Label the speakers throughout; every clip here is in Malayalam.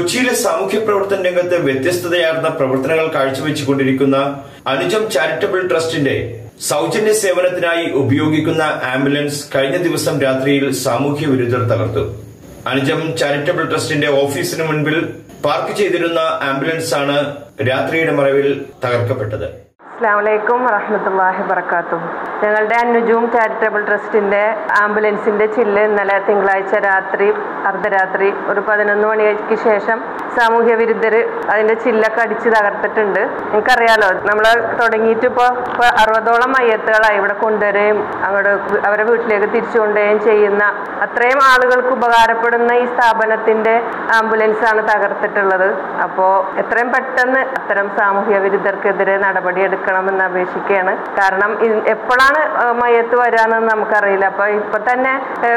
Speaker 1: കൊച്ചിയിലെ സാമൂഹ്യ പ്രവർത്തന രംഗത്ത് വ്യത്യസ്തതയാർന്ന പ്രവർത്തനങ്ങൾ കാഴ്ചവെച്ചുകൊണ്ടിരിക്കുന്ന അനുജം ചാരിറ്റബിൾ ട്രസ്റ്റിന്റെ സൗജന്യ സേവനത്തിനായി ഉപയോഗിക്കുന്ന ആംബുലൻസ് കഴിഞ്ഞ ദിവസം രാത്രിയിൽ സാമൂഹ്യ വിരുദ്ധർ തകർത്തു. അനുജം ചാരിറ്റബിൾ ട്രസ്റ്റിന്റെ ഓഫീസിന് മുൻപിൽ പാർക്ക് ചെയ്തിരുന്ന ആംബുലൻസ് ആണ് രാത്രിയുടെ മറവിൽ തകർക്കപ്പെട്ടത്.
Speaker 2: അസ്സാം വലൈക്കും വാഹമത്തല്ലാഹി വർക്കാത്തു ഞങ്ങളുടെ അനുജും ചാരിറ്റബിൾ ട്രസ്റ്റിന്റെ ആംബുലൻസിന്റെ ചില്ല് ഇന്നലെ തിങ്കളാഴ്ച രാത്രി അർദ്ധരാത്രി ഒരു പതിനൊന്ന് മണിക്ക് ശേഷം സാമൂഹ്യ വിരുദ്ധർ അതിന്റെ ചില്ലൊക്കെ അടിച്ച് തകർത്തിട്ടുണ്ട്. എനിക്കറിയാലോ നമ്മൾ തുടങ്ങിയിട്ട് ഇപ്പോൾ അറുപതോളം മയ്യത്തുകളായി ഇവിടെ കൊണ്ടുവരികയും അങ്ങോട്ട് അവരെ വീട്ടിലേക്ക് തിരിച്ചു കൊണ്ടുവരികയും ചെയ്യുന്ന അത്രയും ആളുകൾക്ക് ഉപകാരപ്പെടുന്ന ഈ സ്ഥാപനത്തിന്റെ ആംബുലൻസ് ആണ് തകർത്തിട്ടുള്ളത്. അപ്പോൾ എത്രയും പെട്ടെന്ന് അത്തരം സാമൂഹ്യ വിരുദ്ധർക്കെതിരെ നടപടിയെടുക്കണമെന്ന് അപേക്ഷിക്കുകയാണ്. കാരണം എപ്പോഴാണ് ഏഹ്, മയത്ത് വരാന്ന് നമുക്കറിയില്ല. അപ്പൊ ഇപ്പൊ തന്നെ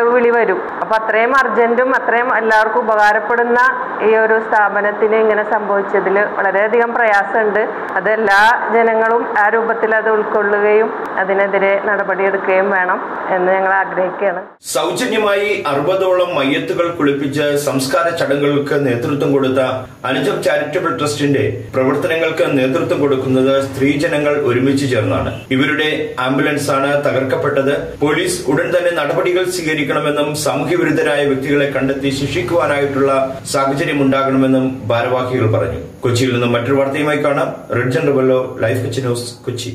Speaker 2: വിളി വരും. അപ്പൊ അത്രയും അർജന്റും അത്രയും എല്ലാവർക്കും ഉപകാരപ്പെടുന്ന ഈ ഒരു സ്ഥാപനത്തിന് ഇങ്ങനെ സംഭവിച്ചതിൽ വളരെയധികം പ്രയാസമുണ്ട്. അത് എല്ലാ ജനങ്ങളും ആ രൂപത്തിൽ അത് ഉൾക്കൊള്ളുകയും അതിനെതിരെ നടപടിയെടുക്കുകയും വേണം എന്ന് ഞങ്ങൾ ആഗ്രഹിക്കുകയാണ്.
Speaker 1: സൗജന്യമായി അറുപതോളം മയ്യത്തുകൾ കുളിപ്പിച്ച് സംസ്കാര ചടങ്ങുകൾക്ക് നേതൃത്വം കൊടുത്ത അനുജം ചാരിറ്റബിൾ ട്രസ്റ്റിന്റെ പ്രവർത്തനങ്ങൾക്ക് നേതൃത്വം കൊടുക്കുന്നത് സ്ത്രീജനങ്ങൾ ഒരുമിച്ച് ചേർന്നാണ്. ഇവരുടെ ആംബുലൻസ് ആണ് തകർക്കപ്പെട്ടത്. പോലീസ് ഉടൻ തന്നെ നടപടികൾ സ്വീകരിക്കണമെന്നും സാമൂഹ്യവിരുദ്ധരായ വ്യക്തികളെ കണ്ടെത്തി ശിക്ഷിക്കുവാനായിട്ടുള്ള സാഹചര്യം ഉണ്ടാകണമെന്നും ഭാരവാഹികൾ പറഞ്ഞു. കൊച്ചിയിൽ നിന്നും മറ്റൊരു വാർത്തയുമായി കാണാം. నిరంజన్ రబల్లో లైఫ్ ఇచ్చిన కుచ్చి